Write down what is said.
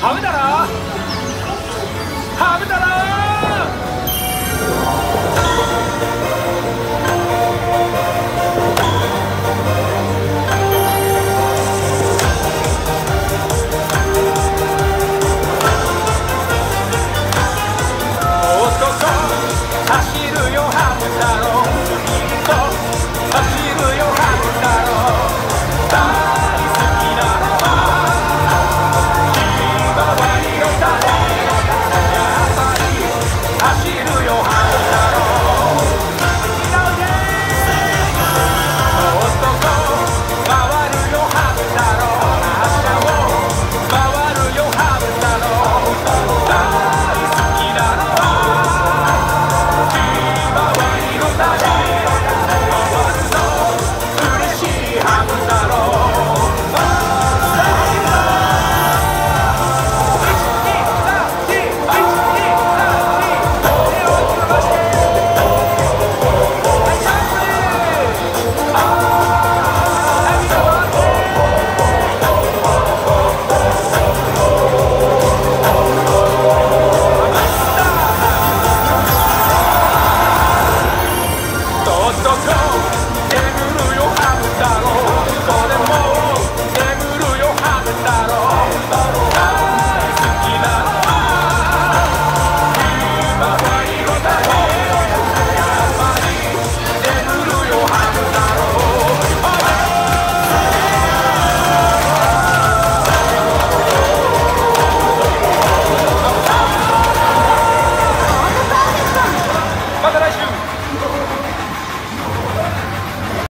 雨だろ雨だろ走